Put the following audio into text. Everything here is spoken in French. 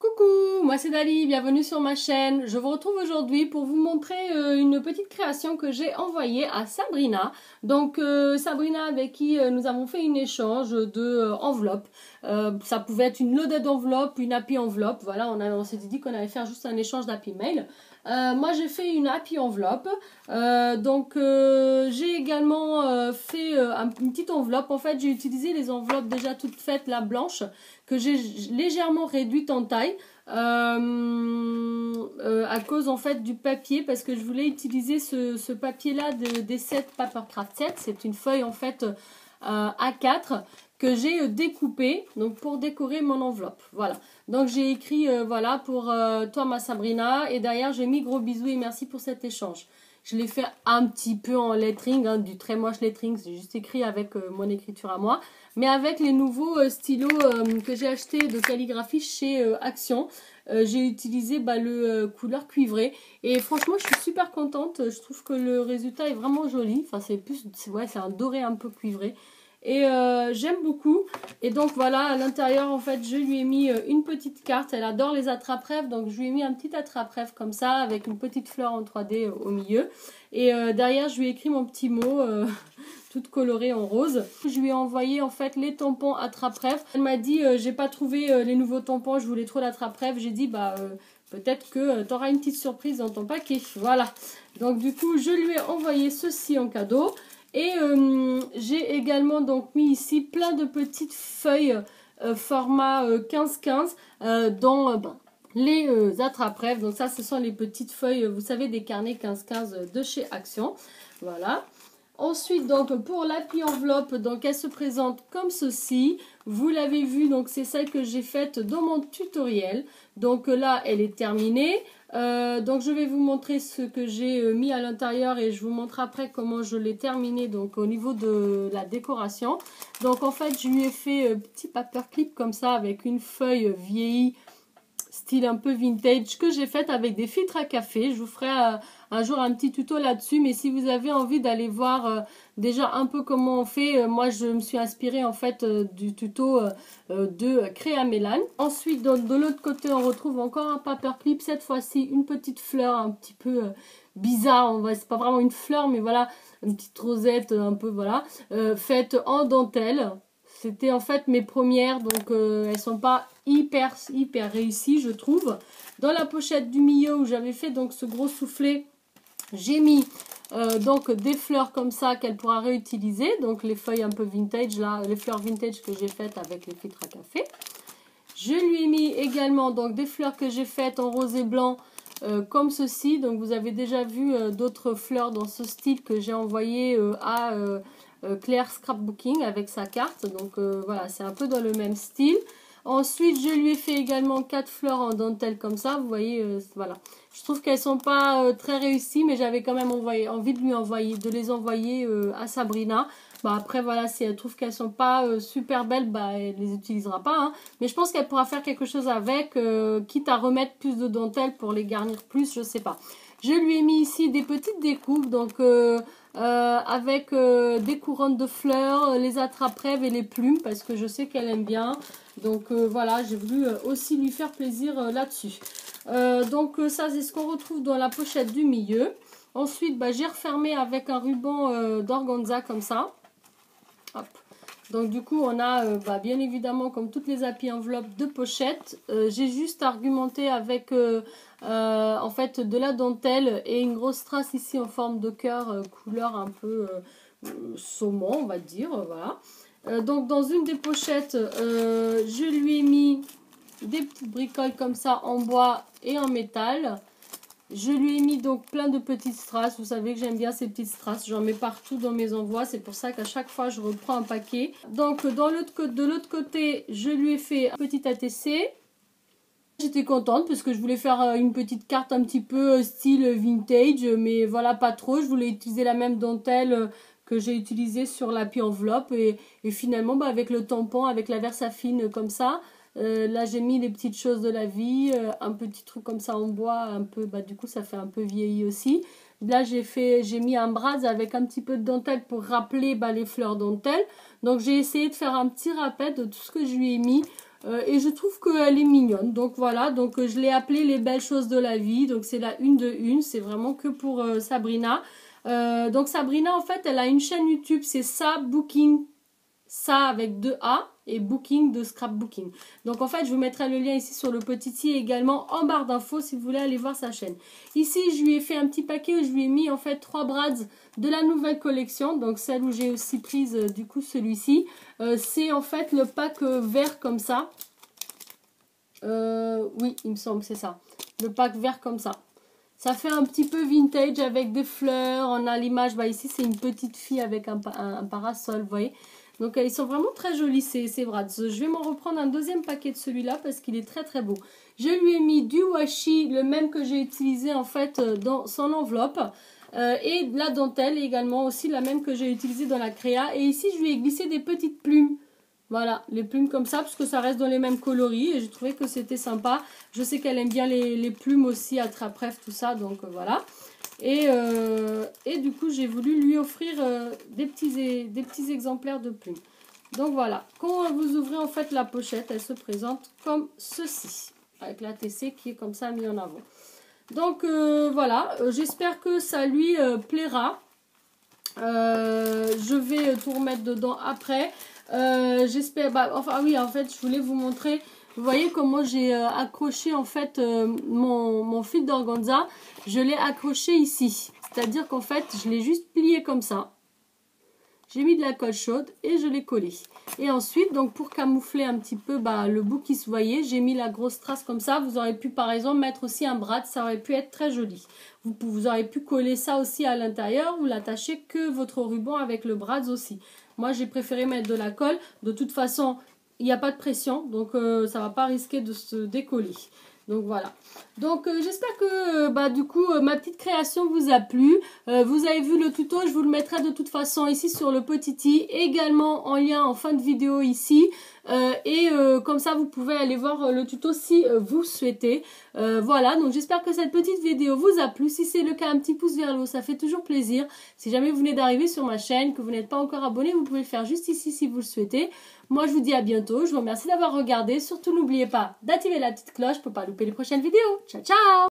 Coucou, moi c'est Dali, bienvenue sur ma chaîne. Je vous retrouve aujourd'hui pour vous montrer euh, une petite création que j'ai envoyée à Sabrina. Donc euh, Sabrina avec qui euh, nous avons fait une échange de ça pouvait être une loaded enveloppe, une happy enveloppe. Voilà, on, on s'était dit qu'on allait faire juste un échange d'happy mail. Moi j'ai fait une happy enveloppe. donc j'ai également fait une petite enveloppe. En fait j'ai utilisé les enveloppes déjà toutes faites, la blanche que j'ai légèrement réduite en taille euh, euh, à cause en fait du papier parce que je voulais utiliser ce, papier là de, des 7 Papercraft 7 c'est une feuille en fait euh, A4 que j'ai découpé donc pour décorer mon enveloppe. Voilà. Donc j'ai écrit voilà pour toi ma Sabrina. Et derrière j'ai mis gros bisous et merci pour cet échange. Je l'ai fait un petit peu en lettering, hein, du très moche lettering, c'est juste écrit avec mon écriture à moi. Mais avec les nouveaux euh, stylos euh, que j'ai acheté de calligraphie chez euh, j'ai utilisé bah, le couleur cuivré et franchement je suis super contente. Je trouve que le résultat est vraiment joli. Enfin c'est plus, ouais, c'est un doré un peu cuivré. Et j'aime beaucoup. Et donc voilà, à l'intérieur, en fait, je lui ai mis une petite carte. Elle adore les attrape-rêves. Donc je lui ai mis un petit attrape-rêve comme ça, avec une petite fleur en 3D au milieu. Et derrière, je lui ai écrit mon petit mot toute colorée en rose. Je lui ai envoyé en fait les tampons attrape-rêve. Elle m'a dit euh, j'ai pas trouvé euh, les nouveaux tampons, je voulais trop l'attrape-rêve. J'ai dit bah euh, peut-être que tu auras une petite surprise dans ton paquet. Voilà. Donc du coup je lui ai envoyé ceci en cadeau. Et j'ai également donc mis ici plein de petites feuilles format 15-15 dans les attrape-rêve. Donc ça ce sont les petites feuilles, vous savez des carnets 15-15 de chez Action. Voilà. Ensuite, donc, pour l'appui enveloppe, donc, elle se présente comme ceci. Vous l'avez vu, donc, c'est celle que j'ai faite dans mon tutoriel. Donc, là, elle est terminée. Euh, donc, je vais vous montrer ce que j'ai euh, mis à l'intérieur et je vous montre après comment je l'ai terminé, donc, au niveau de la décoration. Donc, en fait, je lui ai fait un euh, petit paperclip comme ça avec une feuille vieillie style un peu vintage que j'ai faite avec des filtres à café. Je vous ferai euh, un jour un petit tuto là-dessus, mais si vous avez envie d'aller voir euh, déjà un peu comment on fait, euh, moi je me suis inspirée en fait du tuto de Créa Mélane. Ensuite, de l'autre côté, on retrouve encore un paperclip, cette fois-ci une petite fleur un petit peu bizarre, on va c'est pas vraiment une fleur, mais voilà, une petite rosette un peu, voilà, faite en dentelle. C'était en fait mes premières, donc euh, elles sont pas hyper, hyper réussies, je trouve. Dans la pochette du milieu où j'avais fait donc ce gros soufflet, j'ai mis euh, donc des fleurs comme ça qu'elle pourra réutiliser. Donc les feuilles un peu vintage, là, les fleurs vintage que j'ai faites avec les filtres à café. Je lui ai mis également donc des fleurs que j'ai faites en rose et blanc euh, comme ceci. Donc vous avez déjà vu d'autres fleurs dans ce style que j'ai envoyé à euh, Claire Scrapbooking avec sa carte. Donc euh, voilà, c'est un peu dans le même style. Ensuite, je lui ai fait également quatre fleurs en dentelle comme ça. Vous voyez, euh, voilà. Je trouve qu'elles sont pas très réussies, mais j'avais quand même envie de lui envoyer, de les envoyer à Sabrina. Bah après, voilà, si elle trouve qu'elles sont pas super belles, bah elle les utilisera pas. Hein. Mais je pense qu'elle pourra faire quelque chose avec, quitte à remettre plus de dentelle pour les garnir plus, je sais pas. Je lui ai mis ici des petites découpes, donc euh, avec euh, des couronnes de fleurs, euh, les attrape-rêves et les plumes parce que je sais qu'elle aime bien. Donc voilà, j'ai voulu aussi lui faire plaisir là-dessus. donc ça, c'est ce qu'on retrouve dans la pochette du milieu. Ensuite, bah, j'ai refermé avec un ruban d'organza comme ça. Hop. Donc du coup, on a bah, bien évidemment, comme toutes les applis enveloppes, de pochettes. j'ai juste argumenté avec euh, en fait de la dentelle et une grosse trace ici en forme de cœur euh, couleur un peu euh, saumon on va dire voilà donc dans une des pochettes je lui ai mis des bricoles comme ça en bois et en métal je lui ai mis donc plein de petites strass. Vous savez que j'aime bien ces petites strass. J'en mets partout dans mes envois. C'est pour ça qu'à chaque fois, je reprends un paquet. Donc, de l'autre côté, je lui ai fait un petit ATC. J'étais contente parce que je voulais faire euh, une petite carte un petit peu euh, style vintage, mais voilà, pas trop. Je voulais utiliser la même dentelle euh, que j'ai utilisée sur l'appui enveloppe et, finalement bah, avec le tampon, avec la versafine comme ça. Là j'ai mis les petites choses de la vie, un petit truc comme ça en bois, un peu, bah, du coup ça fait un peu vieilli aussi. Là j'ai fait, j'ai mis un bras avec un petit peu de dentelle pour rappeler bah, les fleurs dentelle. Donc j'ai essayé de faire un petit rappel de tout ce que je lui ai mis et je trouve qu'elle est mignonne. Donc voilà, donc je l'ai appelée les belles choses de la vie. Donc c'est la une de une, c'est vraiment que pour Sabrina. donc Sabrina en fait elle a une chaîne YouTube, c'est ça Booking, ça avec deux A et Booking de Scrapbooking. Donc en fait, je vous mettrai le lien ici sur le petit i également en barre d'infos si vous voulez aller voir sa chaîne. Ici, je lui ai fait un petit paquet où je lui ai mis en fait trois brads de la nouvelle collection. Donc celle où j'ai aussi prise euh, du coup celui-ci. Euh, c'est en fait le pack euh, vert comme ça. oui, il me semble c'est ça. Le pack vert comme ça. Ça fait un petit peu vintage avec des fleurs. On a l'image, bah ici c'est une petite fille avec un, un parasol, vous voyez. Donc ils sont vraiment très jolis ces, ces brads. Je vais m'en reprendre un deuxième paquet de celui-là parce qu'il est très très beau. Je lui ai mis du washi, le même que j'ai utilisé en fait euh, dans son enveloppe. Euh, et la dentelle également aussi la même que j'ai utilisée dans la créa. Et ici je lui ai glissé des petites plumes. Voilà, les plumes comme ça, parce que ça reste dans les mêmes coloris. Et j'ai trouvé que c'était sympa. Je sais qu'elle aime bien les, plumes aussi, à bref, tout ça. Donc euh, voilà. Euh, et, du coup, j'ai voulu lui offrir euh, des, petits, des petits exemplaires de plumes. Donc voilà, quand vous ouvrez en fait la pochette, elle se présente comme ceci. Avec la TC qui est comme ça mis en avant. Donc euh, voilà, j'espère que ça lui plaira. je vais tout remettre dedans après. j'espère, bah, enfin oui, en fait, je voulais vous montrer vous voyez comment j'ai euh, accroché en fait euh, mon, fil d'organza. Je l'ai accroché ici. C'est-à-dire qu'en fait, je l'ai juste plié comme ça. J'ai mis de la colle chaude et je l'ai collé. Et ensuite, donc pour camoufler un petit peu bah, le bout qui se voyait, j'ai mis la grosse trace comme ça. Vous aurez pu par exemple mettre aussi un brad, ça aurait pu être très joli. Vous, vous aurez pu coller ça aussi à l'intérieur ou l'attacher que votre ruban avec le brad aussi. Moi, j'ai préféré mettre de la colle. De toute façon, il n'y a pas de pression, donc euh, ça va pas risquer de se décoller. Donc voilà. Donc euh, j'espère que euh, bah, du coup ma petite création vous a plu. vous avez vu le tuto, je vous le mettrai de toute façon ici sur le petit i, également en lien en fin de vidéo ici. Et comme ça vous pouvez aller voir le tuto si vous souhaitez. voilà, donc j'espère que cette petite vidéo vous a plu. Si c'est le cas, un petit pouce vers le haut, ça fait toujours plaisir. Si jamais vous venez d'arriver sur ma chaîne, que vous n'êtes pas encore abonné, vous pouvez le faire juste ici si vous le souhaitez. Moi, je vous dis à bientôt. Je vous remercie d'avoir regardé. Surtout, n'oubliez pas d'activer la petite cloche pour ne pas louper les prochaines vidéos. Ciao, ciao